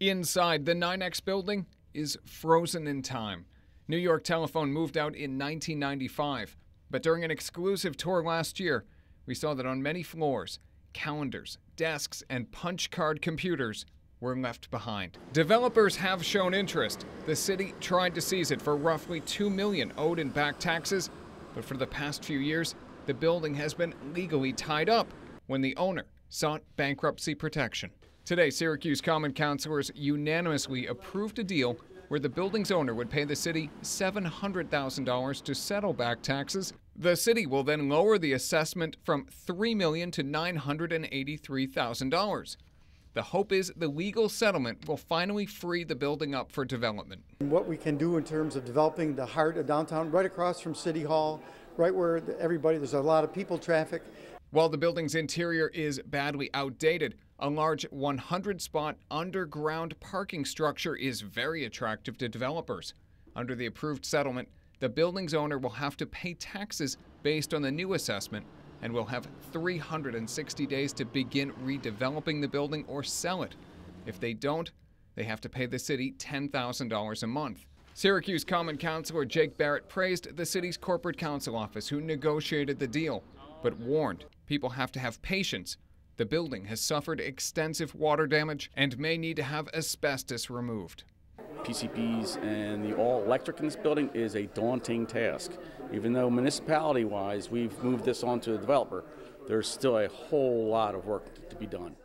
Inside, the NYNEX building is frozen in time. New York Telephone moved out in 1995, but during an exclusive tour last year, we saw that on many floors, calendars, desks, and punch card computers were left behind. Developers have shown interest. The city tried to seize it for roughly 2 million owed in back taxes, but for the past few years, the building has been legally tied up when the owner sought bankruptcy protection. Today, Syracuse Common Councilors unanimously approved a deal where the building's owner would pay the city $700,000 to settle back taxes. The city will then lower the assessment from 3 million to $983,000. The hope is the legal settlement will finally free the building up for development. What we can do in terms of developing the heart of downtown, right across from City Hall, right where everybody, there's a lot of people traffic. While the building's interior is badly outdated, a large 100 spot underground parking structure is very attractive to developers. Under the approved settlement, the building's owner will have to pay taxes based on the new assessment and will have 360 days to begin redeveloping the building or sell it. If they don't, they have to pay the city $10,000 a month. Syracuse Common Councilor Jake Barrett praised the city's corporate counsel office who negotiated the deal, but warned people have to have patience. The building has suffered extensive water damage and may need to have asbestos removed. PCBs and the all electric in this building is a daunting task. Even though municipality wise we've moved this on to the developer, there's still a whole lot of work to be done.